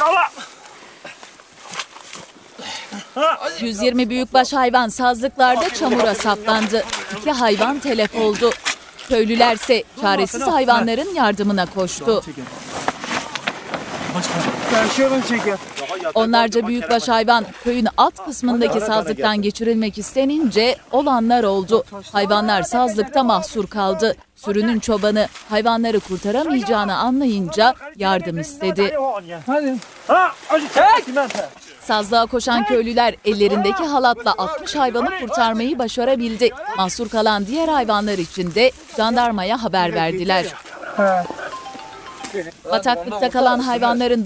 Allah. 120 büyükbaş hayvan sazlıklarda çamura saplandı. İki hayvan telef oldu. Köylülerse çaresiz hayvanların yardımına koştu. Onlarca büyükbaş hayvan köyün alt kısmındaki sazlıktan geçirilmek istenince olanlar oldu. Hayvanlar sazlıkta mahsur kaldı. Sürünün çobanı hayvanları kurtaramayacağını anlayınca yardım istedi. Sazlığa koşan köylüler ellerindeki halatla 60 hayvanı kurtarmayı başarabildi. Mahsur kalan diğer hayvanlar için de jandarmaya haber verdiler. Bataklıkta kalan hayvanların